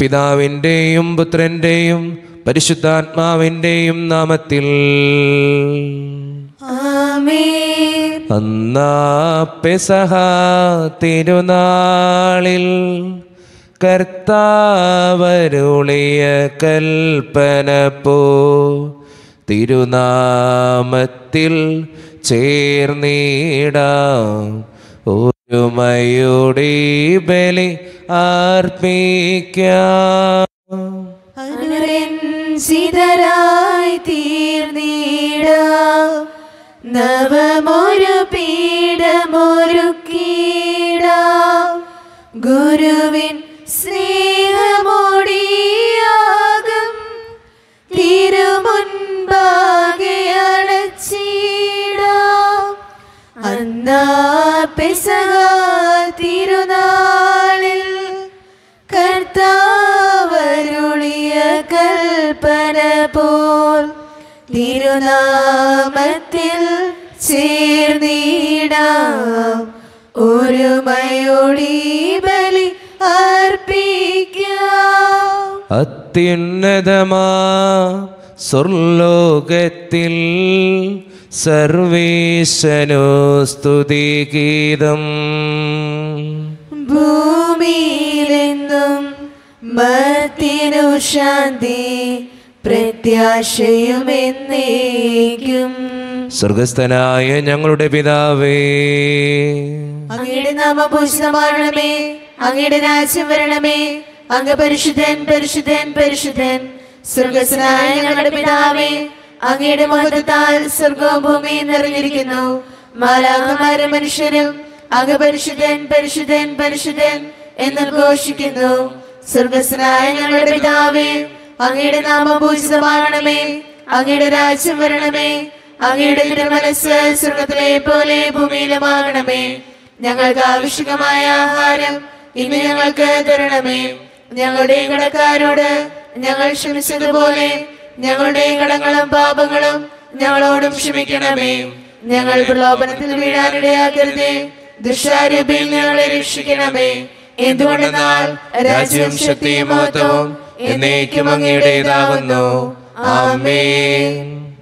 പിതാവിന്റെയും പുത്രന്റെയും പരിശുദ്ധാത്മാവിന്റെയും നാമത്തിൽ. അന്നാ പെസഹ തിരുനാളിൽ കർത്താവരുളിയ കൽപ്പന പോ. തിരുനാമത്തിൽ ചേർന്നിടാം. ഒരുമയുടെ ബലി അർപ്പിക്കാം. അനുരഞ്ജിതരായി നവമൊരു നവമൊരു കീട ഗുരുവിൻ പെസക തിരുനാളിൽ കർത്താവരുളിയ കൽപ്പന പോൽ തിരുനാമത്തിൽ ചേർന്നിടാം. ഒരുമയോടി ബലി അർപ്പിക്കാം. അത്യുന്നതമാ സ്വർലോകത്തിൽ സർവേശനോ സ്തുതിഗീതം ഭൂമിയിലെന്നും മത്തിനു ശാന്തി പ്രത്യാശയുമെന്നേക്കും. സ്വർഗസ്ഥനായ ഞങ്ങളുടെ പിതാവേ. അങ്ങയുടെ നാമഭൂഷിതമാണമേ അങ്ങയുടെ രാജ്യം വരണമേ. അങ്ങ് പരിശുദ്ധൻ പരിശുദ്ധൻ. പരിശുദ്ധൻ സ്വർഗസ്നായ ഞങ്ങളുടെ പിതാവേ. അങ്ങയുടെ മഹത്വത്താൽ സ്വർഗവും ഭൂമിയും നിറഞ്ഞിരിക്കുന്നു. മാലാഖമാരെ മനുഷ്യരും അങ്ങ് പരിശുദ്ധൻ പരിശുദ്ധൻ പരിശുദ്ധൻ എന്ന് ഘോഷിക്കുന്നു. സ്വർഗസ്നായ ഞങ്ങളുടെ പിതാവേ അങ്ങയുടെ നാമം പൂജിതമാകണമേ അങ്ങയുടെ രാജ്യം വരണമേ അങ്ങയുടെ തിരുമനസ് സ്വർഗത്തിലെ പോലെ ഭൂമിയിലുമാകണമേ. ഞങ്ങൾക്ക് ആവശ്യകമായ ആഹാരം ഇന്ന് ഞങ്ങൾക്ക് തരണമേ. ഞങ്ങളുടെ കടക്കാരോട് ഞങ്ങൾ ക്ഷമിച്ചതുപോലെ ഞങ്ങളുടെ കടങ്ങളും പാപങ്ങളും ഞങ്ങളോടും ക്ഷമിക്കണമേ. ഞങ്ങൾ പ്രലോഭനത്തിൽ വീഴാനിടയാക്കരുതേ ദുഷാരൂപിൽ ഞങ്ങളെ രക്ഷിക്കണമേ. എന്തുകൊണ്ടെന്നാൽ രാജ്യം ശക്തിയും മഹത്വവും എന്നേക്കും അങ്ങയുടേതാവുന്നു. ആമേൻ.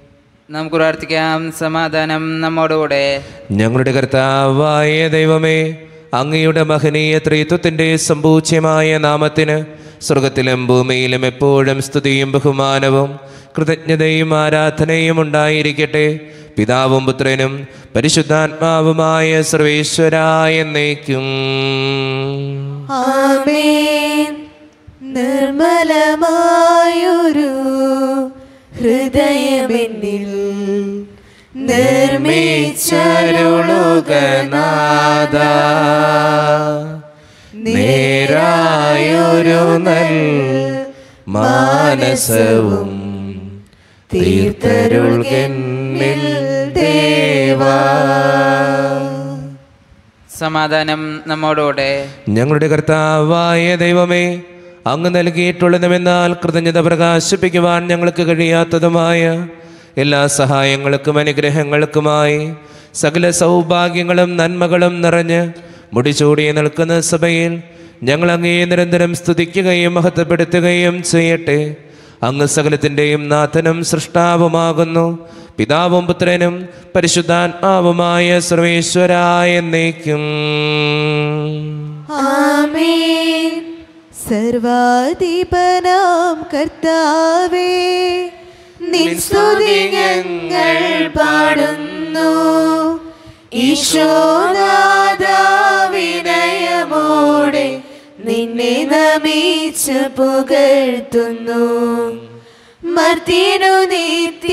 നമുക്ക് പ്രാർത്ഥിക്കാം. സമാധാനം നമ്മോടുകൂടെ. ഞങ്ങളുടെ കർത്താവായ ദൈവമേ അങ്ങയുടെ മഹനീയ ത്രീത്വത്തിന്റെ സമ്പൂജ്യമായ നാമത്തിന് സ്വർഗത്തിലും ഭൂമിയിലും എപ്പോഴും സ്തുതിയും ബഹുമാനവും കൃതജ്ഞതയും ആരാധനയും ഉണ്ടായിരിക്കട്ടെ. പിതാവും പുത്രനും പരിശുദ്ധാത്മാവുമായ സർവേശ്വരായ നിർമ്മലമായൊരു ഹൃദയമെന്നിൽ നിർമ്മിച്ചരുളുകനാഥ. നേരായൊരു നൽ മാനസവും തീർത്തരുൾകെന്നിൽ ദേവാ. സമാധാനം നമ്മോടുകൂടെ. ഞങ്ങളുടെ കർത്താവായ ദൈവമേ അങ്ങ് നൽകിയിട്ടുള്ളതുമെന്നാൽ കൃതജ്ഞത പ്രകാശിപ്പിക്കുവാൻ ഞങ്ങൾക്ക് കഴിയാത്തതുമായ എല്ലാ സഹായങ്ങൾക്കും അനുഗ്രഹങ്ങൾക്കുമായി സകല സൗഭാഗ്യങ്ങളും നന്മകളും നിറഞ്ഞ് മുടിചൂടി നിൽക്കുന്ന സഭയിൽ ഞങ്ങൾ അങ്ങേ നിരന്തരം സ്തുതിക്കുകയും മഹത്വപ്പെടുത്തുകയും ചെയ്യട്ടെ. അങ്ങ് സകലത്തിന്റെയും നാഥനും സൃഷ്ടാവുമാകുന്നു. പിതാവും പുത്രനും പരിശുദ്ധാത്മാവുമായ സർവേശ്വരായ ആമേൻ. സർവാധിപനാം കർത്താവേ നിൻ സ്തുതി ഞങ്ങൾ പാടുന്നു. ഈശോനാദാവിനയമോടെ നിന്നെ നമീച്ച് പുകഴ്ത്തുന്നു. മർത്തിനു നിത്യമഹോന്നതമാ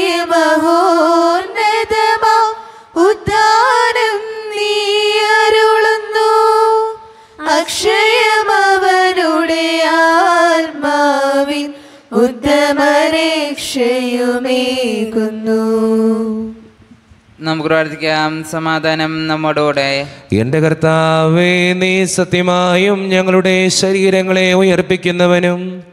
ഉദ്ധാനം നീ അരുളുന്നു. അക്ഷയമവനുടെ ആത്മാവിൻ ഉത്തമരക്ഷയുമേകുന്നു നമുക്ക് പ്രാർത്ഥിക്കാം. സമാധാനം നമ്മോടുകൂടെ എന്റെ കർത്താവേ നീ സത്യമായും ഞങ്ങളുടെ ശരീരങ്ങളെ ഉയർപ്പിക്കുന്നവനും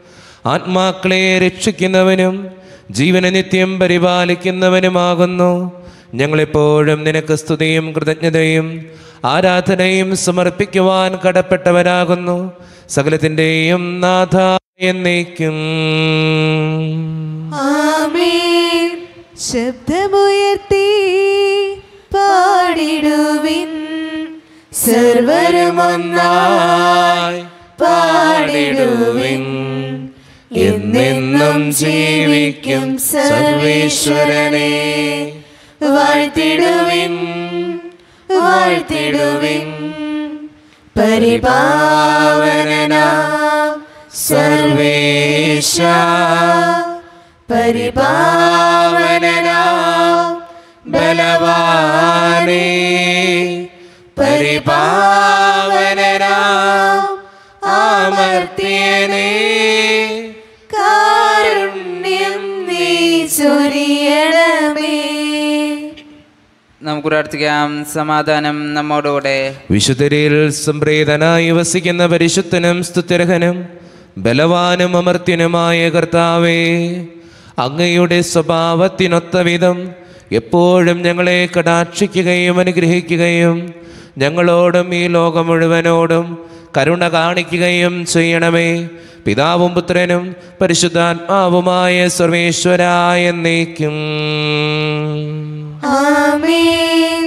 ആത്മാക്കളെ രക്ഷിക്കുന്നവനും ജീവനെ നിത്യം പരിപാലിക്കുന്നവനുമാകുന്നു. ഞങ്ങളെപ്പോഴും നിനക്ക് സ്തുതിയും കൃതജ്ഞതയും ആരാധനയും സമർപ്പിക്കുവാൻ കടപ്പെട്ടവരാകുന്നു. സകലത്തിന്റെയും നാഥ എന്നേക്കും. ആമേൻ. ശബ്ദമുയർത്തി സർവരും ഒന്നായി പാടിടുവിൻ. എന്നെന്നും ജീവിക്കും സർവേശ്വരനെ. വാഴ്ത്തിടുവിൻ വാഴ്ത്തിടുവിൻ. പരിപാവന സർവേശ. പരിപാവന ബലവാനേ. പരിപാവനനാം അമർത്യനേ കാരുണ്യം നീ ചൊരിയണമേ. നമുക്ക് പ്രാർത്ഥിക്കാം സമാധാനം നമ്മോടുകൂടെ. വിശുദ്ധരിൽ സംപ്രീതനായി വസിക്കുന്ന പരിശുദ്ധനും സ്തുത്യർഹനും ബലവാനും അമർത്യനുമായ കർത്താവേ അങ്ങയുടെ സ്വഭാവത്തിനൊത്ത വിധം എപ്പോഴും ഞങ്ങളെ കടാക്ഷിക്കുകയും അനുഗ്രഹിക്കുകയും ഞങ്ങളോടും ഈ ലോകം മുഴുവനോടും കരുണ കാണിക്കുകയും ചെയ്യണമേ. പിതാവും പുത്രനും പരിശുദ്ധാത്മാവുമായ സർവേശ്വരായ നീക്കും ആമേൻ.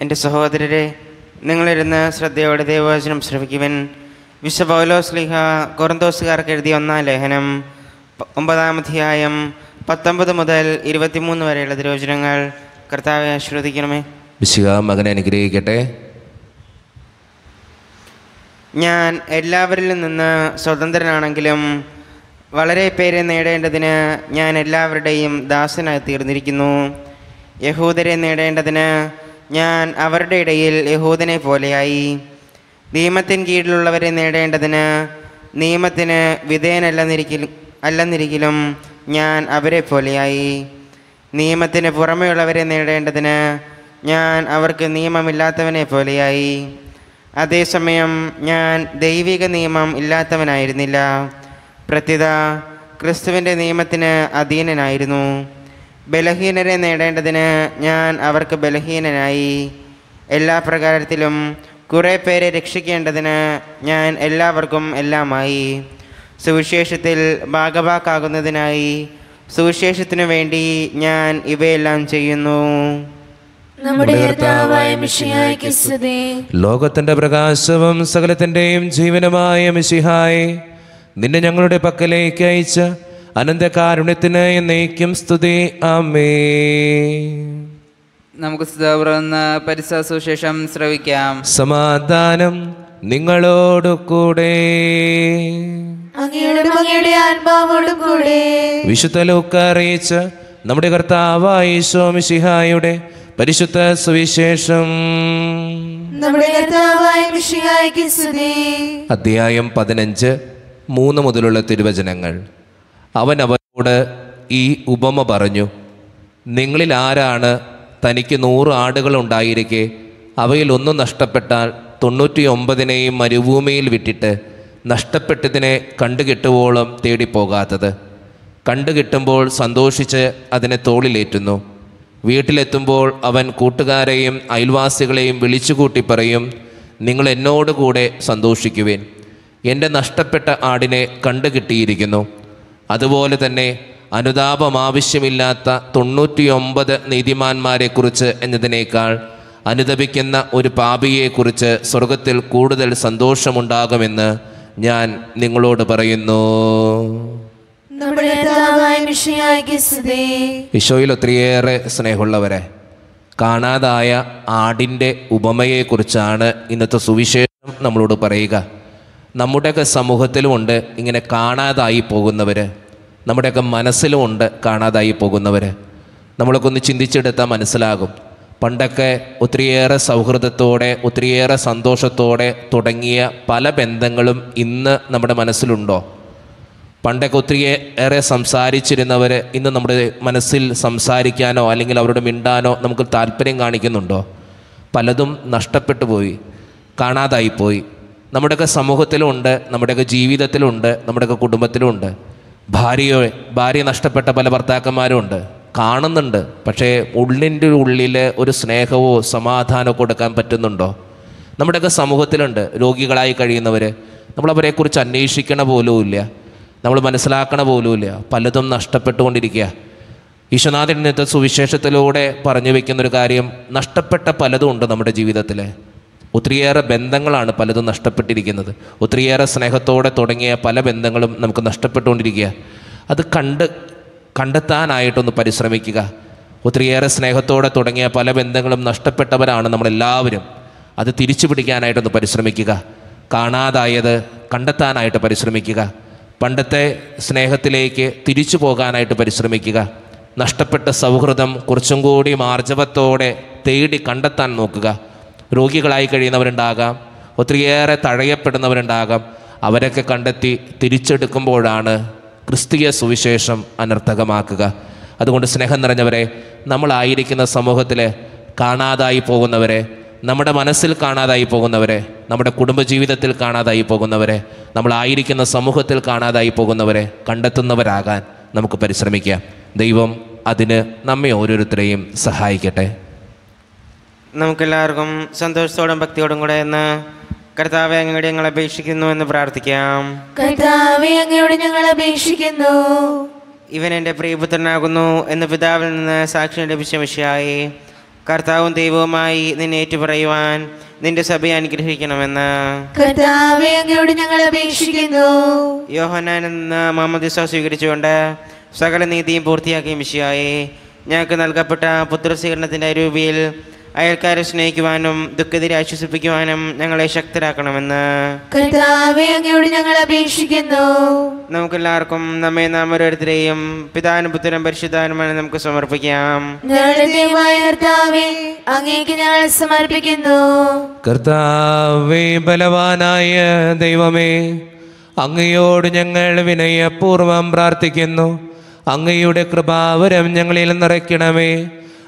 എന്റെ സഹോദരരെ നിങ്ങളിരുന്ന് ശ്രദ്ധയോടെ ദൈവവചനം ശ്രമിക്കുവൻ വിശ്വ പൗലോസ്ലിഹ കൊറന്തോസുകാർക്ക് എഴുതിയ ഒന്നാം ലേഖനം പ- ഒമ്പതാം അധ്യായം പത്തൊമ്പത് മുതൽ ഇരുപത്തിമൂന്ന് വരെയുള്ള തിരുവചനങ്ങൾ കർത്താവെ ആശ്രവദിക്കണമേ വിശുക മകനെ അനുഗ്രഹിക്കട്ടെ. ഞാൻ എല്ലാവരിൽ നിന്ന് സ്വതന്ത്രനാണെങ്കിലും വളരെ പേരെ നേടേണ്ടതിന് ഞാൻ എല്ലാവരുടെയും ദാസനായി തീർന്നിരിക്കുന്നു. യഹൂദരെ നേടേണ്ടതിന് ഞാൻ അവരുടെ ഇടയിൽ യഹൂദനെ പോലെയായി. നിയമത്തിൻ കീഴിലുള്ളവരെ നേടേണ്ടതിന് നിയമത്തിന് വിധേയനല്ലെന്നിരിക്കൽ അല്ലെന്നിരിക്കലും ഞാൻ അവരെ പോലെയായി. നിയമത്തിന് പുറമെയുള്ളവരെ നേടേണ്ടതിന് ഞാൻ അവർക്ക് നിയമമില്ലാത്തവനെ പോലെയായി. അതേസമയം ഞാൻ ദൈവിക നിയമം ഇല്ലാത്തവനായിരുന്നില്ല. പ്രത്യുത ക്രിസ്തുവിന്റെ നിയമത്തിന് അധീനനായിരുന്നു. ബലഹീനരെ നേടേണ്ടതിന് ഞാൻ അവർക്ക് ബലഹീനനായി. എല്ലാ പ്രകാരത്തിലും കുറേ പേരെ രക്ഷിക്കേണ്ടതിന് ഞാൻ എല്ലാവർക്കും എല്ലാമായി. സുവിശേഷത്തിൽ ഭാഗഭാക്കാകുന്നതിനായി സുവിശേഷത്തിനു വേണ്ടി ഞാൻ ഇവയെല്ലാം ചെയ്യുന്നു. നമ്മുടെ കർത്താവായ സ്തുതി. ലോകത്തിന്റെ പ്രകാശവും സകലത്തിന്റെയും ജീവനുമായ മിഷിഹായി നിന്നെ ഞങ്ങളുടെ പക്കലേക്ക് അയച്ച അനന്തകാരുണ്യത്തിന് എന്നേക്കും സ്തുതി. ആമേ നമുക്ക് സുധാപുറന്ന് പരിസാസുശേഷം ശ്രവിക്കാം. സമാധാനം നിങ്ങളോടു കൂടെ. വിശുദ്ധ ലൂക്ക അറിയിച്ച നമ്മുടെ കർത്താവായ ഈശോ മിശിഹായുടെ പരിശുദ്ധ സുവിശേഷം. അധ്യായം പതിനഞ്ച് മൂന്ന് മുതലുള്ള തിരുവചനങ്ങൾ. അവൻ അവരോട് ഈ ഉപമ പറഞ്ഞു നിങ്ങളിൽ ആരാണ് തനിക്ക് നൂറ് ആടുകൾ ഉണ്ടായിരിക്കെ? അവയിൽ ഒന്നും നഷ്ടപ്പെട്ടാൽ തൊണ്ണൂറ്റി ഒമ്പതിനെയും മരുഭൂമിയിൽ വിട്ടിട്ട് നഷ്ടപ്പെട്ടതിനെ കണ്ടുകിട്ടുവോളം തേടിപ്പോകാത്തത്. കണ്ടുകിട്ടുമ്പോൾ സന്തോഷിച്ച് അതിനെ തോളിലേറ്റുന്നു. വീട്ടിലെത്തുമ്പോൾ അവൻ കൂട്ടുകാരെയും അയൽവാസികളെയും വിളിച്ചുകൂട്ടി പറയും നിങ്ങൾ എന്നോട് കൂടെ സന്തോഷിക്കുവേൻ. എന്റെ നഷ്ടപ്പെട്ട ആടിനെ കണ്ടുകിട്ടിയിരിക്കുന്നു. അതുപോലെ തന്നെ അനുതാപം ആവശ്യമില്ലാത്ത തൊണ്ണൂറ്റിയൊമ്പത് നീതിമാന്മാരെക്കുറിച്ച് എന്നതിനേക്കാൾ അനുദപിക്കുന്ന ഒരു പാപിയെക്കുറിച്ച് സ്വർഗത്തിൽ കൂടുതൽ സന്തോഷമുണ്ടാകുമെന്ന് ഞാൻ നിങ്ങളോട് പറയുന്നു. ഈശോയിൽ ഒത്തിരിയേറെ സ്നേഹമുള്ളവരെ കാണാതായ ആടിന്റെ ഉപമയെക്കുറിച്ചാണ് ഇന്നത്തെ സുവിശേഷം നമ്മളോട് പറയുക. നമ്മുടെയൊക്കെ സമൂഹത്തിലുമുണ്ട് ഇങ്ങനെ കാണാതായി പോകുന്നവർ നമ്മുടെയൊക്കെ മനസ്സിലുമുണ്ട് കാണാതായി പോകുന്നവർ നമ്മളൊക്കെ ഒന്ന് ചിന്തിച്ചെടുത്താൽ മനസ്സിലാകും. പണ്ടൊക്കെ ഒത്തിരിയേറെ സൗഹൃദത്തോടെ ഒത്തിരിയേറെ സന്തോഷത്തോടെ തുടങ്ങിയ പല ബന്ധങ്ങളും ഇന്ന് നമ്മുടെ മനസ്സിലുണ്ടോ? പണ്ടൊക്കെ ഒത്തിരി ഏറെ സംസാരിച്ചിരുന്നവർ ഇന്ന് നമ്മുടെ മനസ്സിൽ സംസാരിക്കാനോ അല്ലെങ്കിൽ അവരോട് മിണ്ടാനോ നമുക്ക് താല്പര്യം കാണിക്കുന്നുണ്ടോ? പലതും നഷ്ടപ്പെട്ടു പോയി കാണാതായിപ്പോയി നമ്മുടെയൊക്കെ സമൂഹത്തിലുമുണ്ട് നമ്മുടെയൊക്കെ ജീവിതത്തിലുണ്ട് നമ്മുടെയൊക്കെ കുടുംബത്തിലുമുണ്ട് ഭാര്യയോ ഭാര്യ നഷ്ടപ്പെട്ട പല ഭർത്താക്കന്മാരുമുണ്ട് കാണുന്നുണ്ട് പക്ഷേ ഉള്ളിന്റെ ഉള്ളിൽ ഒരു സ്നേഹമോ സമാധാനമോ കൊടുക്കാൻ പറ്റുന്നുണ്ടോ? നമ്മുടെയൊക്കെ സമൂഹത്തിലുണ്ട് രോഗികളായി കഴിയുന്നവർ നമ്മളവരെക്കുറിച്ച് അന്വേഷിക്കണ പോലുമില്ല. നമ്മൾ മനസ്സിലാക്കണ പോലുമില്ല. പലതും നഷ്ടപ്പെട്ടുകൊണ്ടിരിക്കുക. ഈശ്വനാഥൻ ഇന്നത്തെ സുവിശേഷത്തിലൂടെ പറഞ്ഞു വെക്കുന്നൊരു കാര്യം നഷ്ടപ്പെട്ട പലതും ഉണ്ട് നമ്മുടെ ജീവിതത്തിൽ ഒത്തിരിയേറെ ബന്ധങ്ങളാണ് പലതും നഷ്ടപ്പെട്ടിരിക്കുന്നത്. ഒത്തിരിയേറെ സ്നേഹത്തോടെ തുടങ്ങിയ പല ബന്ധങ്ങളും നമുക്ക് നഷ്ടപ്പെട്ടുകൊണ്ടിരിക്കുക. അത് കണ്ട് കണ്ടെത്താനായിട്ടൊന്ന് പരിശ്രമിക്കുക. ഒത്തിരിയേറെ സ്നേഹത്തോടെ തുടങ്ങിയ പല ബന്ധങ്ങളും നഷ്ടപ്പെട്ടവരാണ് നമ്മളെല്ലാവരും. അത് തിരിച്ചു പിടിക്കാനായിട്ടൊന്ന് പരിശ്രമിക്കുക. കാണാതായത് കണ്ടെത്താനായിട്ട് പരിശ്രമിക്കുക. പണ്ടത്തെ സ്നേഹത്തിലേക്ക് തിരിച്ചു പോകാനായിട്ട് പരിശ്രമിക്കുക. നഷ്ടപ്പെട്ട സൗഹൃദം കുറച്ചും കൂടി മാർജവത്തോടെ തേടി കണ്ടെത്താൻ നോക്കുക. രോഗികളായി കഴിയുന്നവരുണ്ടാകാം. ഒത്തിരിയേറെ തഴയപ്പെടുന്നവരുണ്ടാകാം. അവരൊക്കെ കണ്ടെത്തി തിരിച്ചെടുക്കുമ്പോഴാണ് ക്രിസ്തീയ സുവിശേഷം അനർത്ഥകമാക്കുക. അതുകൊണ്ട് സ്നേഹം നിറഞ്ഞവരെ നമ്മളായിരിക്കുന്ന സമൂഹത്തിൽ കാണാതായി പോകുന്നവരെ നമ്മുടെ മനസ്സിൽ കാണാതായി പോകുന്നവരെ നമ്മുടെ കുടുംബജീവിതത്തിൽ കാണാതായി പോകുന്നവരെ നമ്മളായിരിക്കുന്ന സമൂഹത്തിൽ കാണാതായി പോകുന്നവരെ കണ്ടെത്തുന്നവരാകാൻ നമുക്ക് പരിശ്രമിക്കാം. ദൈവം അതിന് നമ്മെ ഓരോരുത്തരെയും സഹായിക്കട്ടെ. നമുക്കെല്ലാവർക്കും സന്തോഷത്തോടും ഭക്തിയോടും കൂടെ എന്ന് കർത്താവെ അങ്ങയുടെ ഞങ്ങൾ അപേക്ഷിക്കുന്നു എന്ന് പ്രാർത്ഥിക്കാം. കർത്താവെ അങ്ങയോട് ഞങ്ങൾ അപേക്ഷിക്കുന്നു. ഇവൻ എന്റെ പ്രിയപുത്രനാകുന്നു എന്ന് പിതാവിൽ നിന്ന് സാക്ഷ്യം ലഭിച്ച വിഷയമായി കർത്താവും ദൈവവുമായി നിന്നെ ഏറ്റുപറയുവാൻ നിന്റെ സഭയെ അനുഗ്രഹിക്കണമെന്ന്. കർത്താവെ അങ്ങയോട് ഞങ്ങൾ അപേക്ഷിക്കുന്നു. യോഹനാൻ എന്ന മാമദിസ സ്വീകരിച്ചുകൊണ്ട് സകല നീതിയും പൂർത്തിയാക്കിയ വിഷയമായി ഞങ്ങൾക്ക് നൽകപ്പെട്ട പുത്രസ്വീകരണത്തിന്റെ രൂപയിൽ അയൽക്കാരെ സ്നേഹിക്കുവാനും ദുഃഖിതരെ ആശ്വസിപ്പിക്കുവാനും ഞങ്ങളെ ശക്തരാക്കണമെന്ന് കർത്താവെ അങ്ങയോട് ഞങ്ങൾ അപേക്ഷിക്കുന്നു. നമുക്കെല്ലാവർക്കും നമ്മെ നാം ഓരോരുത്തരെയും പിതാനും പുത്രനും പരിശുദ്ധാനുമാണ് നമുക്ക് സമർപ്പിക്കാം. കർത്താവെ അങ്ങേക്ക് ഞങ്ങൾ സമർപ്പിക്കുന്നു. കർത്താവേ ബലവാനായ ദൈവമേ അങ്ങയോട് ഞങ്ങൾ വിനയപൂർവം പ്രാർത്ഥിക്കുന്നു. അങ്ങയുടെ കൃപാവരം ഞങ്ങളിൽ നിറയ്ക്കണമേ.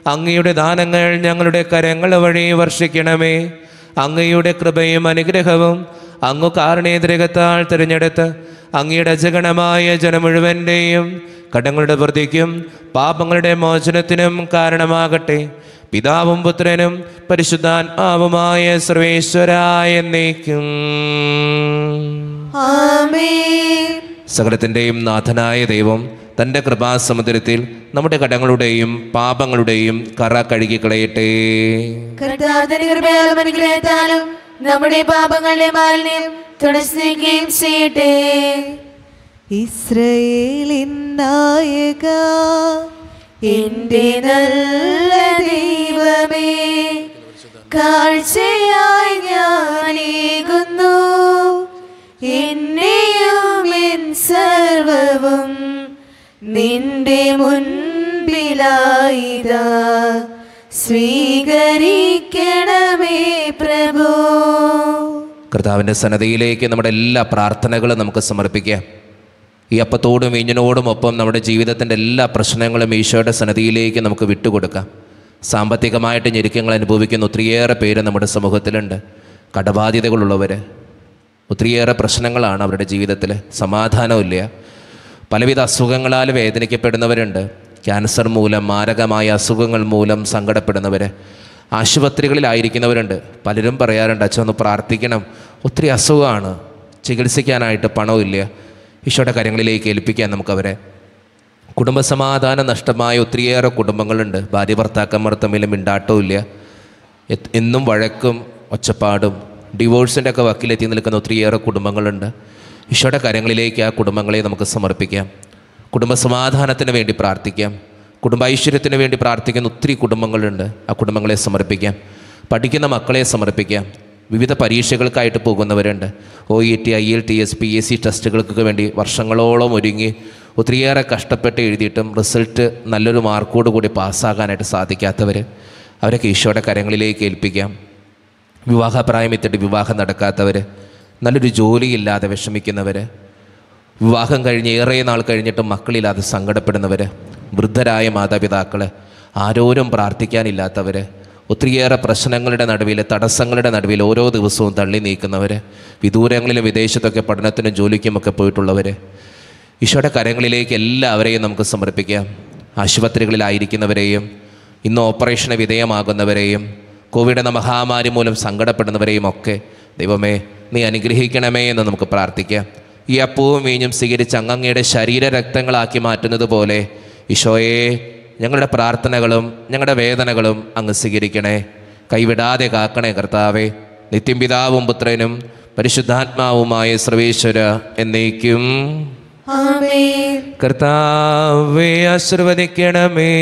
അങ്ങയുടെ ദാനങ്ങൾ ഞങ്ങളുടെ കരങ്ങൾ വഴി വർഷിക്കണമേ. അങ്ങയുടെ കൃപയും അനുഗ്രഹവും അങ്ങു കാരണേന്ദ്രകത്താൽ തിരഞ്ഞെടുത്ത് അങ്ങയുടെ അജഗണമായ ജനം മുഴുവന്റെയും കടങ്ങളുടെ വൃദ്ധിക്കും പാപങ്ങളുടെ മോചനത്തിനും കാരണമാകട്ടെ. പിതാവും പുത്രനും പരിശുദ്ധാത്മാവുമായ സർവേശ്വരായ എന്നേക്കും. ആമേൻ. സകലത്തിന്റെയും നാഥനായ ദൈവം തന്റെ കൃപാസമുദ്രത്തിൽ നമ്മുടെ കടങ്ങളുടെയും പാപങ്ങളുടെയും കറ കഴുകി കളയട്ടെ. നമ്മുടെ പാപങ്ങളുടെ മാലിന്യം തുടച്ചു നീക്കുകയും ചെയ്യട്ടെ. ഇസ്രയേലിൻ നായക എന്റെ നല്ല ദൈവമേ കാഴ്ചയായി ഞാനേകുന്നു സർവവും നിന്റെ മുൻപിലായിത. സ്വീകരിക്കണമേ പ്രഭു. കർത്താവിന്റെ സന്നദ്ധയിലേക്ക് നമ്മുടെ എല്ലാ പ്രാർത്ഥനകളും നമുക്ക് സമർപ്പിക്കാം. ഈ അപ്പത്തോടും വീഞ്ഞിനോടും ഒപ്പം നമ്മുടെ ജീവിതത്തിന്റെ എല്ലാ പ്രശ്നങ്ങളും ഈശോയുടെ സന്നദ്ധിയിലേക്ക് നമുക്ക് വിട്ടുകൊടുക്കാം. സാമ്പത്തികമായിട്ട് ഞെരുക്കങ്ങൾ അനുഭവിക്കുന്ന ഒത്തിരിയേറെ പേര് നമ്മുടെ സമൂഹത്തിലുണ്ട്. കടബാധ്യതകളുള്ളവർ ഒത്തിരിയേറെ പ്രശ്നങ്ങളാണ് അവരുടെ ജീവിതത്തിൽ സമാധാനമില്ല പലവിധ അസുഖങ്ങളാൽ വേദനിക്കപ്പെടുന്നവരുണ്ട്. ക്യാൻസർ മൂലം മാരകമായ അസുഖങ്ങൾ മൂലം സങ്കടപ്പെടുന്നവർ ആശുപത്രികളിലായിരിക്കുന്നവരുണ്ട്. പലരും പറയാറുണ്ട് അച്ഛൻ ഒന്ന് പ്രാർത്ഥിക്കണം. ഒത്തിരി അസുഖമാണ്. ചികിത്സിക്കാനായിട്ട് പണമില്ല ഈശോയുടെ കാര്യങ്ങളിലേക്ക് ഏൽപ്പിക്കാൻ നമുക്കവരെ. കുടുംബസമാധാനം നഷ്ടമായ ഒത്തിരിയേറെ കുടുംബങ്ങളുണ്ട്. ഭാര്യ ഭർത്താക്കന്മാർ തമ്മിൽ മിണ്ടാട്ടവും എന്നും വഴക്കും ഒച്ചപ്പാടും ഡിവോഴ്സിന്റെ ഒക്കെ വക്കിലെത്തി നിൽക്കുന്ന ഒത്തിരിയേറെ കുടുംബങ്ങളുണ്ട്. ഈശോയുടെ കാര്യങ്ങളിലേക്ക് ആ കുടുംബങ്ങളെ നമുക്ക് സമർപ്പിക്കാം. കുടുംബസമാധാനത്തിന് വേണ്ടി പ്രാർത്ഥിക്കാം. കുടുംബ ഐശ്വര്യത്തിന് വേണ്ടി പ്രാർത്ഥിക്കുന്ന ഒത്തിരി കുടുംബങ്ങളുണ്ട്. ആ കുടുംബങ്ങളെ സമർപ്പിക്കാം. പഠിക്കുന്ന മക്കളെ സമർപ്പിക്കാം. വിവിധ പരീക്ഷകൾക്കായിട്ട് പോകുന്നവരുണ്ട്. O E T I L T S P S C ടെസ്റ്റുകൾക്കൊക്കെ വേണ്ടി വർഷങ്ങളോളം ഒരുങ്ങി ഒത്തിരിയേറെ കഷ്ടപ്പെട്ട് എഴുതിയിട്ടും റിസൾട്ട് നല്ലൊരു മാർക്കോട് കൂടി പാസ്സാകാനായിട്ട് സാധിക്കാത്തവർ അവരൊക്കെ ഈശോയുടെ കരങ്ങളിലേക്ക് ഏൽപ്പിക്കാം. വിവാഹപ്രായം എത്തിയിട്ട് വിവാഹം നടക്കാത്തവർ നല്ലൊരു ജോലിയില്ലാതെ വിഷമിക്കുന്നവർ വിവാഹം കഴിഞ്ഞ് ഏറെ നാൾ കഴിഞ്ഞിട്ട് മക്കളില്ലാതെ സങ്കടപ്പെടുന്നവർ വൃദ്ധരായ മാതാപിതാക്കൾ ആരോരും പ്രാർത്ഥിക്കാനില്ലാത്തവർ ഒത്തിരിയേറെ പ്രശ്നങ്ങളുടെ നടുവിൽ തടസ്സങ്ങളുടെ നടുവിൽ ഓരോ ദിവസവും തള്ളി നീക്കുന്നവർ വിദൂരങ്ങളിലും വിദേശത്തൊക്കെ പഠനത്തിനും ജോലിക്കുമൊക്കെ പോയിട്ടുള്ളവർ ഈശോയുടെ കരങ്ങളിലേക്ക് എല്ലാവരെയും നമുക്ക് സമർപ്പിക്കാം. ആശുപത്രികളിലായിരിക്കുന്നവരെയും ഇന്ന് ഓപ്പറേഷന് വിധേയമാകുന്നവരെയും കോവിഡ് എന്ന മഹാമാരി മൂലം സങ്കടപ്പെടുന്നവരെയും ഒക്കെ ദൈവമേ നീ അനുഗ്രഹിക്കണമേ എന്ന് നമുക്ക് പ്രാർത്ഥിക്കാം. ഈ അപ്പവും വീഞ്ഞും സ്വീകരിച്ച് അങ്ങങ്ങയുടെ ശരീര രക്തങ്ങളാക്കി മാറ്റുന്നത് പോലെ ഈശോയെ ഞങ്ങളുടെ പ്രാർത്ഥനകളും ഞങ്ങളുടെ വേദനകളും അങ്ങ് സ്വീകരിക്കണേ. കൈവിടാതെ കാക്കണേ കർത്താവേ. നിത്യം പിതാവും പുത്രനും പരിശുദ്ധാത്മാവുമായ സർവേശ്വര എന്നേക്കും. കർത്താവെ ആശീർവദിക്കണമേ.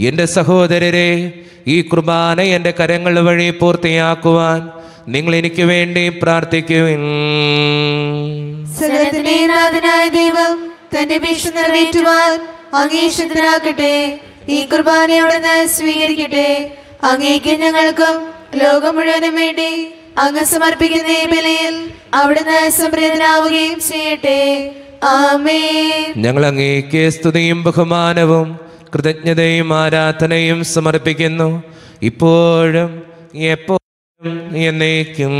എന്റെ സഹോദരരെ ഈ കുർബാന എന്റെ കരങ്ങൾ വഴി പൂർത്തിയാക്കുവാൻ നിങ്ങൾ എനിക്ക് വേണ്ടി പ്രാർത്ഥിക്കുവിൻ. സകലത്തിന്റെ നാഥനായ ദൈവം തന്റെ ഭീഷ നിറവേറ്റുവാൻ അങ്ങേശത്തിനാക്കട്ടെ ഈ കുർബാനയോടെ സ്വീകരിക്കട്ടെ. അങ്ങേക്ക് ഞങ്ങൾക്കും ലോകം മുഴുവനും വേണ്ടി അങ്ങ് സമർപ്പിക്കുന്ന ഈ ബലിയിൽ അവിടുന്ന് സംപ്രീതനാവുകയും ചെയ്യട്ടെ. ആമേ ഞങ്ങൾ അങ്ങേക്ക് സ്തുതിയും ബഹുമാനവും കൃതജ്ഞതയും ആരാധനയും സമർപ്പിക്കുന്നു. ഇപ്പോഴും എപ്പോഴും എന്നേക്കും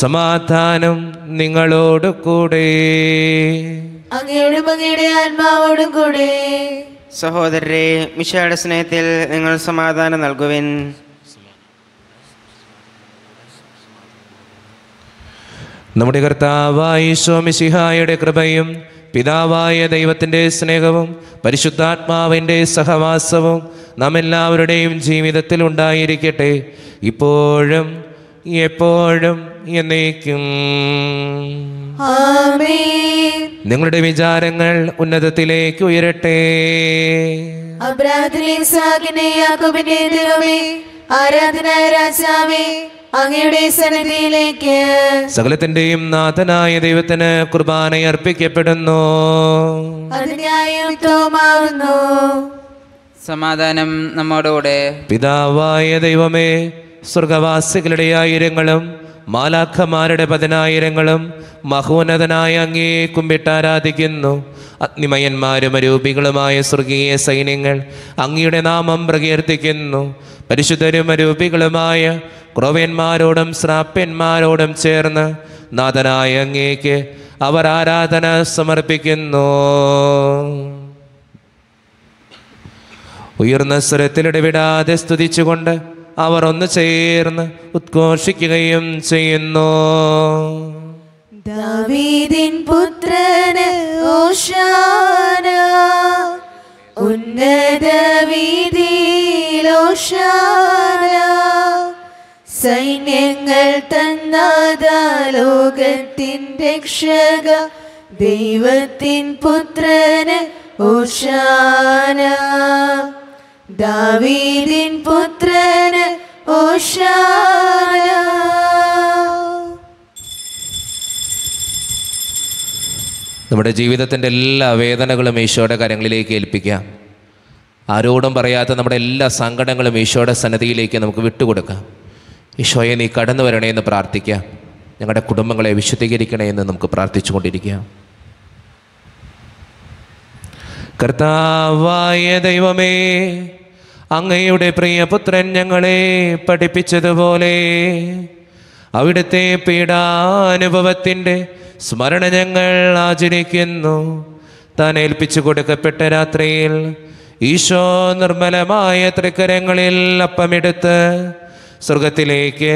സമാധാനം നിങ്ങളോട് കൂടെ. അങ്ങയോടും അങ്ങയുടെ ആത്മാവോടും കൂടെ. സഹോദരരെ മിഷയുടെ സ്നേഹത്തിൽ നിങ്ങൾ സമാധാനം നൽകുവിൻ. നമ്മുടെ കർത്താവായ ഈശോമിശിഹായുടെ കൃപയും പിതാവായ ദൈവത്തിന്റെ സ്നേഹവും പരിശുദ്ധാത്മാവിന്റെ സഹവാസവും നാം എല്ലാവരുടെയും ജീവിതത്തിൽ ഉണ്ടായിരിക്കട്ടെ. ഇപ്പോഴും എപ്പോഴും എന്നേക്കും. നിങ്ങളുടെ വിചാരങ്ങൾ ഉന്നതത്തിലേക്ക് ഉയരട്ടെ. സകലത്തിന്റെയും രാജാവേ അങ്ങയുടെ സന്നിധിയിലേക്ക്. സകലത്തിന്റെയും നാഥനായ ദൈവത്തിന് കുർബാനയർപ്പിക്കപ്പെടുന്നു. അർപ്പിക്കപ്പെടുന്നു അത് ന്യായയുക്തവുമാവുന്നു സമാധാനം നമ്മോടുകൂടെ. പിതാവായ ദൈവമേ സ്വർഗവാസികളുടെ ആയിരങ്ങളും മാലാഖമാരുടെ പതിനായിരങ്ങളും മഹോന്നതനായ അങ്ങേ കുമ്പിട്ടാരാധിക്കുന്നു അഗ്നിമയന്മാരും അരൂപികളുമായ സ്വർഗീയ സൈന്യങ്ങൾ അങ്ങയുടെ നാമം പ്രകീർത്തിക്കുന്നു. പരിശുദ്ധരും അരൂപികളുമായ ക്രോവ്യന്മാരോടും ശ്രാപ്യന്മാരോടും ചേർന്ന് നാഥനായ അങ്ങേക്ക് അവർ ആരാധന സമർപ്പിക്കുന്നു. ഉയർന്ന സ്വരത്തിലിടവിടാതെ സ്തുതിച്ചുകൊണ്ട് അവർ ഒന്ന് ചേർന്ന് ഉദ്ഘോഷിക്കുകയും ചെയ്യുന്നു. ദാവീദിൻ സൈന്യങ്ങൾ തന്നാലോകത്തിൻ രക്ഷക ദൈവത്തിൻ പുത്രന് ഓശാന. ദാവീദിൻ പുത്രന് ഓഷാന നമ്മുടെ ജീവിതത്തിന്റെ എല്ലാ വേദനകളും ഈശോയുടെ കരങ്ങളിലേക്ക് ഏൽപ്പിക്കാം ആരോടും പറയാത്ത നമ്മുടെ എല്ലാ സങ്കടങ്ങളും ഈശോയുടെ സന്നദ്ധിയിലേക്ക് നമുക്ക് വിട്ടുകൊടുക്കാം. ഈശോയെ നീ കടന്നു വരണേ എന്ന് പ്രാർത്ഥിക്കാം ഞങ്ങളുടെ കുടുംബങ്ങളെ വിശുദ്ധീകരിക്കണേ എന്ന് നമുക്ക് പ്രാർത്ഥിച്ചു കൊണ്ടിരിക്കാം കർത്താവായ ദൈവമേ അങ്ങയുടെ പ്രിയപുത്രൻ ഞങ്ങളെ പഠിപ്പിച്ചതുപോലെ അവിടുത്തെ പീഡാനുഭവത്തിന്റെ സ്മരണ ഞങ്ങൾ ആചരിക്കുന്നു. താൻ ഏൽപ്പിച്ചു കൊടുക്കപ്പെട്ട രാത്രിയിൽ ഈശോ നിർമ്മലമായ തൃക്കരങ്ങളിൽ അപ്പമെടുത്ത് സ്വർഗത്തിലേക്ക്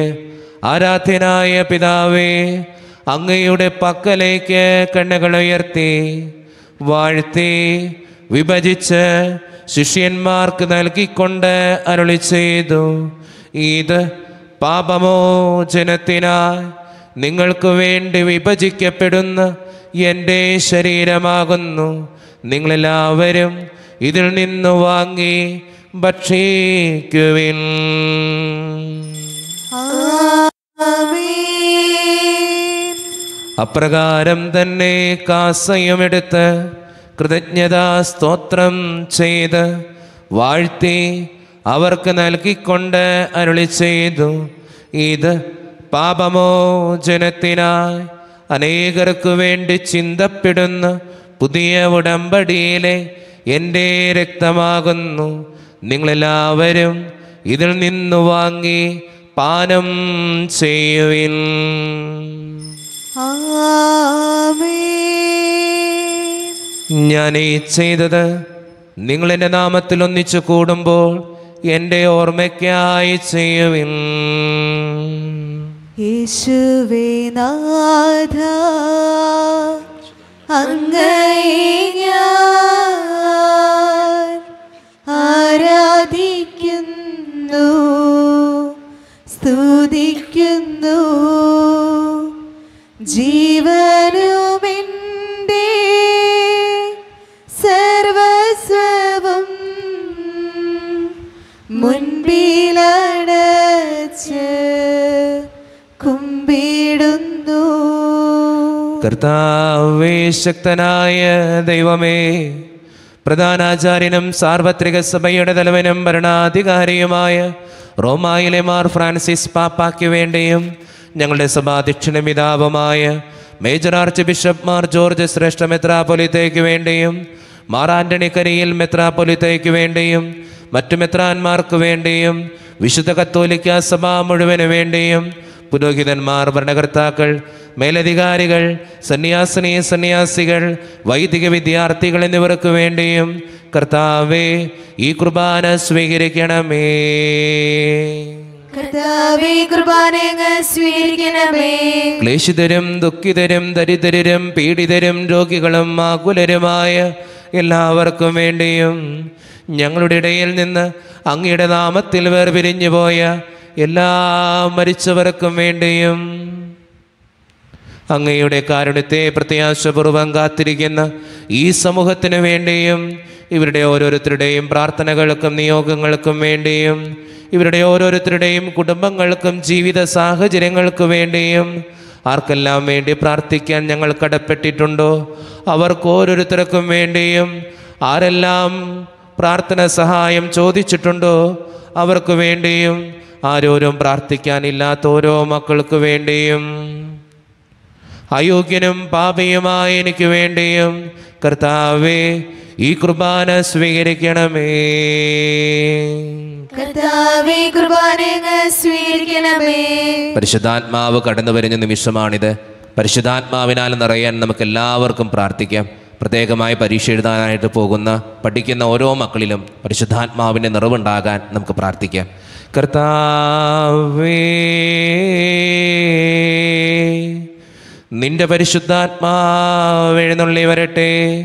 ആരാധ്യനായ പിതാവേ അങ്ങയുടെ പക്കലേക്ക് കണ്ണുകൾ ഉയർത്തി വാഴ്ത്തി വിഭജിച്ച് ശിഷ്യന്മാർക്ക് നൽകിക്കൊണ്ട് അരുളി ചെയ്തു. ഇത് പാപമോചനത്തിനായി നിങ്ങൾക്ക് വേണ്ടി വിഭജിക്കപ്പെടുന്ന എന്റെ ശരീരമാകുന്നു. നിങ്ങളെല്ലാവരും ഇതിൽ നിന്ന് വാങ്ങി ഭക്ഷിക്കുവിൻ. അപ്രകാരം തന്നെ കാസയുമെടുത്ത് കൃതജ്ഞതാ സ്തോത്രം ചെയ്ത് വാഴ്ത്തി അവർക്ക് നൽകിക്കൊണ്ട് അരുളി ചെയ്തു. ഇത് പാപമോചനത്തിനായി അനേകർക്കു വേണ്ടി ചിന്തപ്പെടുന്ന. പുതിയ ഉടമ്പടിയിലെ എന്റെ രക്തമാകുന്നു. നിങ്ങളെല്ലാവരും ഇതിൽ നിന്ന് വാങ്ങി പാനം ചെയ്യുവിൻ. ആമേൻ. ഞാൻ ഈ ചെയ്തത് നിങ്ങൾ എന്റെ നാമത്തിൽ ഒന്നിച്ചു കൂടുമ്പോൾ എന്റെ ഓർമ്മയ്ക്കായി ചെയ്യുവിൻ. യേശുവേ നാഥ അങ്ങയെ ഞാൻ കർത്താവേ ശക്തനായ ദൈവമേ പ്രധാനാചാര്യനും സാർവത്രിക സഭയുടെ തലവനും ഭരണാധികാരിയുമായ റോമായിലെ മാർ ഫ്രാൻസിസ് പാപ്പാക്ക് വേണ്ടിയും ഞങ്ങളുടെ സഭാധ്യക്ഷന പിതാവുമായ major archbishop Mar George ശ്രേഷ്ഠ മെത്രാപൊലിത്തേക്ക് വേണ്ടിയും മാർ ആന്റണി കരിയിൽ മെത്രാപൊലിത്തേക്ക് വേണ്ടിയും മറ്റു മെത്രാന്മാർക്ക് വേണ്ടിയും വിശുദ്ധ കത്തോലിക്ക സഭ മുഴുവൻ വേണ്ടിയും പുരോഹിതന്മാർ ഭരണകർത്താക്കൾ മേലധികാരികൾ സന്യാസിനി സന്യാസികൾ വൈദിക വിദ്യാർത്ഥികൾ എന്നിവർക്ക് വേണ്ടിയും കർത്താവേ ഈ കുർബാന സ്വീകരിക്കണമേ. ക്ലേശിതരും ദുഃഖിതരും ദരിദ്രരും പീഡിതരും രോഗികളും ആകുലരുമായ എല്ലാവർക്കും വേണ്ടിയും ഞങ്ങളുടെ ഇടയിൽ നിന്ന് അങ്ങയുടെ നാമത്തിൽ വേർപിരിഞ്ഞു പോയ എല്ലാ മരിച്ചവർക്കും വേണ്ടിയും അങ്ങയുടെ കാരുണ്യത്തെ പ്രത്യാശപൂർവം കാത്തിരിക്കുന്ന ഈ സമൂഹത്തിന് വേണ്ടിയും ഇവരുടെ ഓരോരുത്തരുടെയും പ്രാർത്ഥനകൾക്കും നിയോഗങ്ങൾക്കും വേണ്ടിയും ഇവരുടെ ഓരോരുത്തരുടെയും കുടുംബങ്ങൾക്കും ജീവിത സാഹചര്യങ്ങൾക്ക് വേണ്ടിയും ആർക്കെല്ലാം വേണ്ടി പ്രാർത്ഥിക്കാൻ ഞങ്ങൾ കടപ്പെട്ടിട്ടുണ്ടോ? അവർക്ക് ഓരോരുത്തർക്കും വേണ്ടിയും ആരെല്ലാം പ്രാർത്ഥന സഹായം ചോദിച്ചിട്ടുണ്ടോ? അവർക്ക് വേണ്ടിയും ആരോരും പ്രാർത്ഥിക്കാനില്ലാത്ത ഓരോ മക്കൾക്ക് വേണ്ടിയും. അയോഗ്യനും പാപിയുമായ എനിക്ക് വേണ്ടിയും കർത്താവേ ഈ കുർബാന സ്വീകരിക്കണമേ. കർത്താവേ സ്വീകരിക്കണമേ. പരിശുദ്ധാത്മാവ് കടന്നു വരുന്ന നിമിഷമാണിത്. പരിശുദ്ധാത്മാവിനാൽ നിറയാൻ നമുക്ക് എല്ലാവർക്കും പ്രാർത്ഥിക്കാം. പ്രത്യേകമായി പരീക്ഷ എഴുതാനായിട്ട് പോകുന്ന പഠിക്കുന്ന ഓരോ മക്കളിലും പരിശുദ്ധാത്മാവിന്റെ നിറവുണ്ടാകാൻ നമുക്ക് പ്രാർത്ഥിക്കാം. കർത്താവേ നിന്റെ പരിശുദ്ധാത്മാവെഴുന്നള്ളി വരട്ടെ.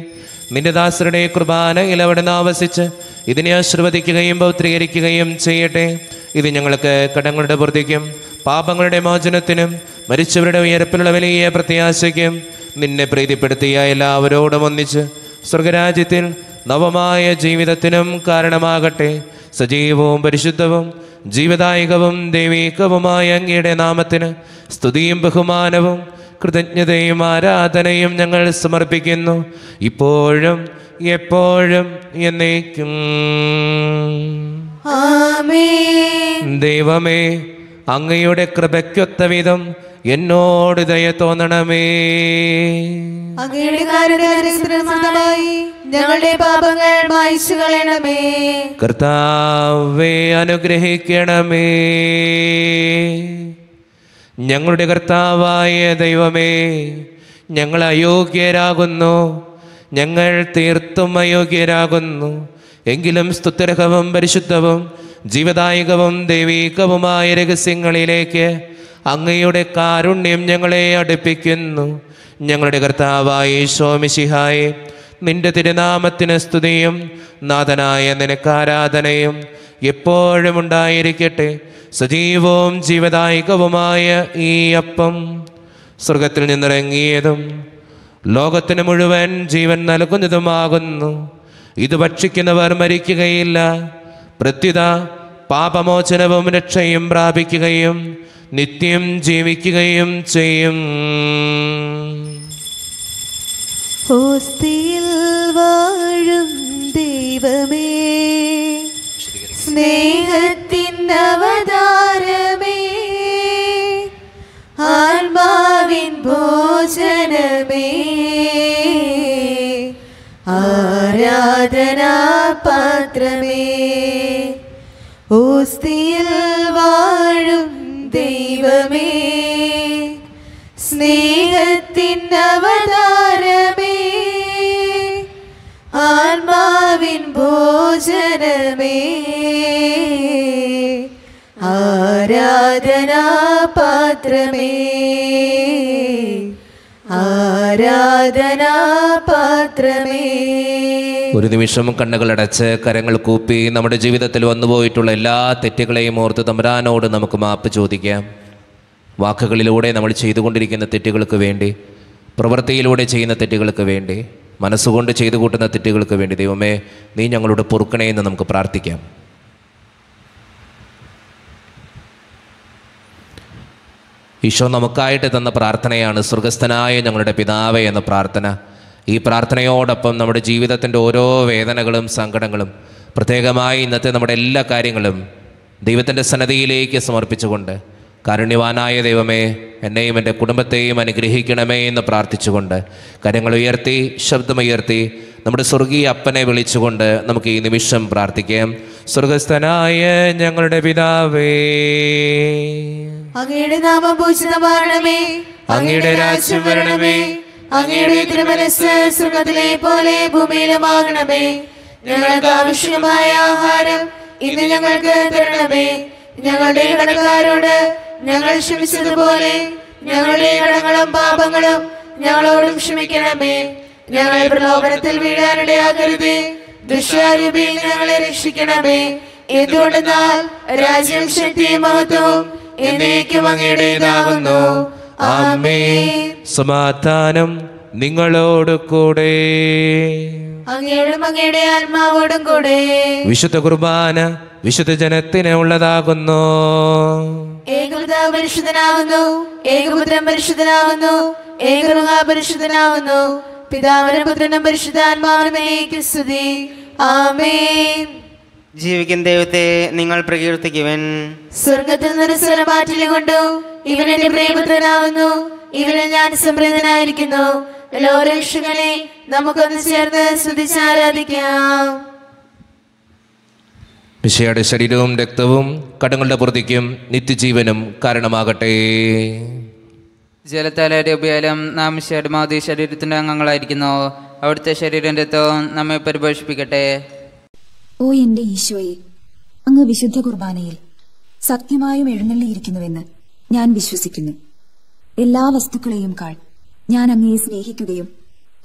നിന്റെ ദാസരുടെ കുർബാനയിൽ നിന്ന് ആവസിച്ച് ഇതിനെ ആശീർവദിക്കുകയും പൗത്രീകരിക്കുകയും ചെയ്യട്ടെ. ഇത് ഞങ്ങൾക്ക് കടങ്ങളുടെ പൂർത്തിക്കും പാപങ്ങളുടെ മോചനത്തിനും മരിച്ചവരുടെ ഉയർപ്പിലുള്ള വലിയ പ്രത്യാശയ്ക്കും നിന്നെ പ്രീതിപ്പെടുത്തിയ എല്ലാവരോടും ഒന്നിച്ച് സ്വർഗരാജ്യത്തിൽ നവമായ ജീവിതത്തിനും കാരണമാകട്ടെ. സജീവവും പരിശുദ്ധവും ജീവദായകവും ദൈവീകവുമായ അങ്ങയുടെ നാമത്തിന് സ്തുതിയും ബഹുമാനവും കൃതജ്ഞതയും ആരാധനയും ഞങ്ങൾ സമർപ്പിക്കുന്നു. ഇപ്പോഴും എപ്പോഴും എന്നേക്കും. ദൈവമേ അങ്ങയുടെ കൃപയ്ക്കൊത്ത വിധം എന്നോട് ദയ തോന്നണമേ. അങ്ങയുടെ ഞങ്ങളുടെ പാപങ്ങൾ മായ്ച്ചു കളയണമേ. കർത്താവെ അനുഗ്രഹിക്കണമേ. ഞങ്ങളുടെ കർത്താവായ ദൈവമേ ഞങ്ങൾ അയോഗ്യരാകുന്നു. ഞങ്ങൾ തീർത്തും അയോഗ്യരാകുന്നു. എങ്കിലും സ്തുത്യർഹവും പരിശുദ്ധവും ജീവദായകവും ദൈവീകവുമായ രഹസ്യങ്ങളിലേക്ക് അങ്ങയുടെ കാരുണ്യം ഞങ്ങളെ അടുപ്പിക്കുന്നു. ഞങ്ങളുടെ കർത്താവായ ശോമിശിഹായെ നിന്റെ തിരുനാമത്തിന് സ്തുതിയും നാഥനായ നിനക്കാരാധനയും എപ്പോഴും ഉണ്ടായിരിക്കട്ടെ. സജീവവും ജീവദായകവുമായ ഈ അപ്പം സ്വർഗത്തിൽ നിന്നിറങ്ങിയതും ലോകത്തിന് മുഴുവൻ ജീവൻ നൽകുന്നതുമാകുന്നു. ഇത് ഭക്ഷിക്കുന്നവർ മരിക്കുകയില്ല. പ്രത്യുത പാപമോചനവും രക്ഷയും പ്രാപിക്കുകയും നിത്യം ജീവിക്കുകയും ചെയ്യും. ഹോസ്തിയിൽ വാഴും ദൈവമേ സ്നേഹത്തിൻ അവതാരമേ ആത്മാവിൻ ഭോജനമേ. ആരാധനാ പാത്രമേ ഓസ്തിയിൽ വാഴും ദൈവമേ. സ്നേഹത്തിൻ അവതാരമേ ആത്മാവിൻ ഭോ ഒരു നിമിഷം കണ്ണുകളടച്ച് കരങ്ങൾ കൂപ്പി നമ്മുടെ ജീവിതത്തിൽ വന്നുപോയിട്ടുള്ള എല്ലാ തെറ്റുകളെയും ഓർത്ത് തമ്പുരാനോട് നമുക്ക് മാപ്പ് ചോദിക്കാം. വാക്കുകളിലൂടെ നമ്മൾ ചെയ്തുകൊണ്ടിരിക്കുന്ന തെറ്റുകൾക്ക് വേണ്ടി പ്രവൃത്തിയിലൂടെ ചെയ്യുന്ന തെറ്റുകൾക്ക് വേണ്ടി മനസ്സുകൊണ്ട് ചെയ്തു കൂട്ടുന്ന തെറ്റുകൾക്ക് വേണ്ടി ദൈവമേ നീ ഞങ്ങളോട് പൊറുക്കണേ എന്ന് നമുക്ക് പ്രാർത്ഥിക്കാം. ഈശോ നമുക്കായിട്ട് തന്ന പ്രാർത്ഥനയാണ്. സ്വർഗസ്ഥനായ ഞങ്ങളുടെ പിതാവേ എന്ന പ്രാർത്ഥന. ഈ പ്രാർത്ഥനയോടൊപ്പം നമ്മുടെ ജീവിതത്തിന്റെ ഓരോ വേദനകളും സങ്കടങ്ങളും പ്രത്യേകമായി ഇന്നത്തെ നമ്മുടെ എല്ലാ കാര്യങ്ങളും ദൈവത്തിന്റെ സന്നദ്ധിയിലേക്ക് സമർപ്പിച്ചുകൊണ്ട് കാരുണ്യവാനായ ദൈവമേ എന്നെയും എന്റെ കുടുംബത്തെയും അനുഗ്രഹിക്കണമേ എന്ന് പ്രാർത്ഥിച്ചുകൊണ്ട് കാര്യങ്ങൾ ഉയർത്തി ശബ്ദമുയർത്തി നമ്മുടെ സ്വർഗീയ അപ്പനെ വിളിച്ചുകൊണ്ട് നമുക്ക് ഈ നിമിഷം പ്രാർത്ഥിക്കാം. സ്വർഗസ്ഥനായ ഞങ്ങളുടെ പിതാവേ. അങ്ങയുടെ നാമം പൂജിതമാകണമേ അങ്ങയുടെ രാജ്യം വരണമേ. അങ്ങയുടെ തിരുമനസ് സ്വർഗത്തിലെ പോലെ ഭൂമിയിലുമാകണമേ. ഞങ്ങൾക്ക് ആവശ്യമായ ആഹാരം ഇന്ന് ഞങ്ങൾക്ക് തരണമേ. ഞങ്ങളുടെ കടക്കാരോട് ഞങ്ങൾ ക്ഷമിച്ചതുപോലെ ഞങ്ങളുടെ കടങ്ങളും പാപങ്ങളും ഞങ്ങളോടും ക്ഷമിക്കണമേ. ഞങ്ങൾ പ്രലോഭനത്തിൽ വീഴാനിടയാകരുതേ. ദുഷ്ടാരൂപിയിൽ ഞങ്ങളെ രക്ഷിക്കണമേ. എന്തുകൊണ്ടെന്നാൽ രാജ്യം ശക്തിയും മഹത്വവും എന്നേക്കും അങ്ങയുടേതാകുന്നു. ആമേ സമാധാനം നിങ്ങളോട് കൂടെ. അങ്ങയോടും അങ്ങയുടെ ആത്മാവോടും കൂടെ. വിശുദ്ധ കുർബാന വിശുദ്ധ ജനത്തിന് ഉള്ളതാകുന്നു. ഏകപിതാവ് പരിശുദ്ധനാകുന്നു ഏകപുത്രൻ പരിശുദ്ധനാകുന്നു ഏകറുഹ പരിശുദ്ധനാകുന്നു പിതാവിനും പുത്രനും പരിശുദ്ധാത്മാവിനും സ്തുതി. ആമേൻ. ജീവിക്കുന്ന ദൈവത്തെ നിങ്ങൾ പ്രകീർത്തിക്കുവൻ. സ്വർഗത്തിൽ നിന്നൊരു സ്വരമാറ്റിൽ കൊണ്ടു ഇവൻ എന്റെ ഇവനെ ഇവനിൽ ഞാൻ സംപ്രീതനായിരിക്കുന്നു ലോരക്ഷകനെ നമുക്കൊന്ന് ചേർന്ന് സ്തുതിച്ചാരാധിക്കാം വിഷയുടെ ശരീരവും രക്തവും കടങ്ങളുടെ പ്രതിക്കും നിത്യജീവനും കാരണമാകട്ടെ. ജലത്താലയുടെ രൂപയാലും നാം ശരീരത്തിന്റെ ശരീരത്തിന്റെ അംഗങ്ങളായിരിക്കുന്നു. അവിടുത്തെ ശരീരം രക്തവും നമ്മെ പരിപോഷിപ്പിക്കട്ടെ. ഓ എന്റെ ഈശോയെ അങ്ങ് വിശുദ്ധ കുർബാനയിൽ സത്യമായും എഴുന്നള്ളിയിരിക്കുന്നുവെന്ന് ഞാൻ വിശ്വസിക്കുന്നു. എല്ലാ വസ്തുക്കളെയും കാൾ ഞാൻ അങ്ങയെ സ്നേഹിക്കുകയും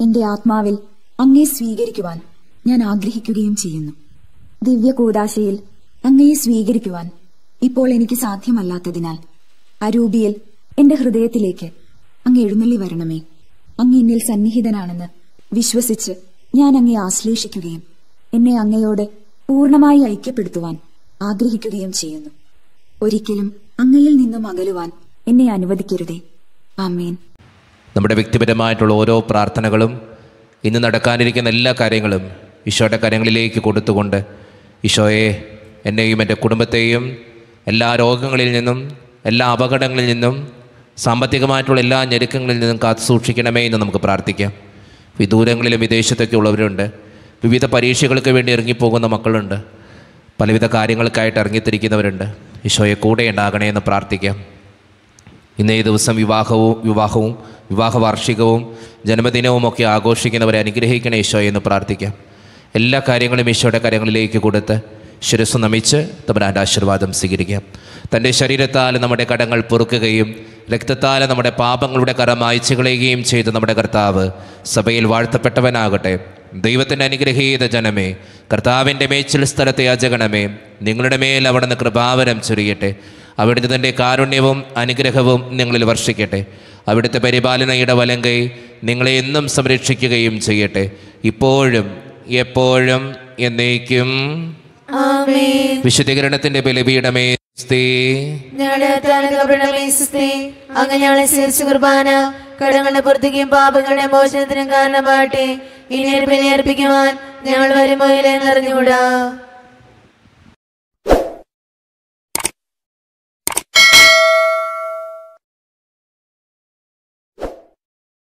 എന്റെ ആത്മാവിൽ അങ്ങയെ സ്വീകരിക്കുവാൻ ഞാൻ ആഗ്രഹിക്കുകയും ചെയ്യുന്നു. ദിവ്യ കൂടാശയിൽ അങ്ങയെ സ്വീകരിക്കുവാൻ ഇപ്പോൾ എനിക്ക് സാധ്യമല്ലാത്തതിനാൽ അരൂപിയിൽ എന്റെ ഹൃദയത്തിലേക്ക് അങ്ങ് എഴുന്നള്ളി വരണമേ. അങ്ങ് എന്നിൽ സന്നിഹിതനാണെന്ന് വിശ്വസിച്ച് ഞാൻ അങ്ങയെ ആശ്ലേഷിക്കുകയും എന്നെ അങ്ങയോട് പൂർണമായി ഐക്യപ്പെടുത്തുവാൻ ആഗ്രഹിക്കുകയും ചെയ്യുന്നു. ഒരിക്കലും അങ്ങയിൽ നിന്നും അകലുവാൻ എന്നെ അനുവദിക്കരുതേ. ആമേൻ. നമ്മുടെ വ്യക്തിപരമായിട്ടുള്ള ഓരോ പ്രാർത്ഥനകളും ഇന്ന് നടക്കാനിരിക്കുന്ന എല്ലാ കാര്യങ്ങളും ഈശോയുടെ കാര്യങ്ങളിലേക്ക് കൊടുത്തുകൊണ്ട് ഈശോയെ എന്നെയും എന്റെ കുടുംബത്തെയും എല്ലാ രോഗങ്ങളിൽ നിന്നും എല്ലാ അപകടങ്ങളിൽ നിന്നും സാമ്പത്തികമായിട്ടുള്ള എല്ലാ ഞെരുക്കങ്ങളിൽ നിന്നും കാത്തു സൂക്ഷിക്കണമേ എന്ന് നമുക്ക് പ്രാർത്ഥിക്കാം. വിദൂരങ്ങളിലും വിദേശത്തൊക്കെ ഉള്ളവരുണ്ട്. വിവിധ പരീക്ഷകൾക്ക് വേണ്ടി ഇറങ്ങിപ്പോകുന്ന മക്കളുണ്ട്. പലവിധ കാര്യങ്ങൾക്കായിട്ട് ഇറങ്ങിത്തിരിക്കുന്നവരുണ്ട്. ഈശോയെ കൂടെ ഉണ്ടാകണേ എന്ന് പ്രാർത്ഥിക്കാം. ഇന്നേ ദിവസം വിവാഹവും വിവാഹവും വിവാഹ വാർഷികവും ജന്മദിനവും ഒക്കെ ആഘോഷിക്കുന്നവരെ അനുഗ്രഹിക്കണേ ഈശോയെന്ന് പ്രാർത്ഥിക്കാം. എല്ലാ കാര്യങ്ങളും ഈശോയുടെ കാര്യങ്ങളിലേക്ക് കൊടുത്ത് ശിരസ് നമിച്ച് തമ്പുരാന്റെ ആശീർവാദം സ്വീകരിക്കാം തന്റെ ശരീരത്താൽ നമ്മുടെ കടങ്ങൾ പൊറുക്കുകയും രക്തത്താൽ നമ്മുടെ പാപങ്ങളുടെ കറ മായ്ച്ചു കളയുകയും ചെയ്ത നമ്മുടെ കർത്താവ് സഭയിൽ വാഴ്ത്തപ്പെട്ടവനാകട്ടെ. ദൈവത്തിന്റെ അനുഗ്രഹീത ജനമേ കർത്താവിന്റെ മേച്ചിൽ സ്ഥലത്തെ അജഗണമേ നിങ്ങളുടെ മേൽ അവിടുന്ന് കൃപാവരം ചൊരിയട്ടെ. അവിടുത്തെ തന്റെ കാരുണ്യവും അനുഗ്രഹവും നിങ്ങളിൽ വർഷിക്കട്ടെ. അവിടുത്തെ പരിപാലനയുടെ വലങ്കൈ നിങ്ങളെ എന്നും സംരക്ഷിക്കുകയും ചെയ്യട്ടെ. ഇപ്പോഴും എപ്പോഴും എന്നേക്കും. ആമേൻ. വിശുദ്ധീകരണത്തിന്റെ ബലിപീഠമേ സ്തേ ഞങ്ങളുടെ താനകപരണമേസ്തേ അങ്ങ് ഞങ്ങളെ സ്വീകരിച്ച കുർബാന കടങ്ങളുടെ പുറത്തേക്കും പാപങ്ങളുടെ മോചനത്തിനും കാരണമാട്ടെ ഇനി അർപ്പിക്കുവാൻ ഞങ്ങൾ വരുമോ ഇല്ലെന്ന് അറിഞ്ഞുകൂടാ.